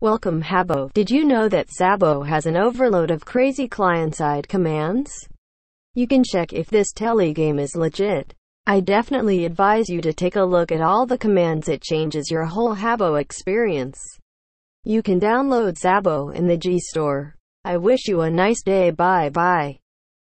Welcome Habbo. Did you know that Xabbo has an overload of crazy client-side commands? You can check if this telegame is legit. I definitely advise you to take a look at all the commands it changes your whole Habbo experience. You can download Xabbo in the G Store. I wish you a nice day bye bye.